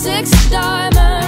six diamonds.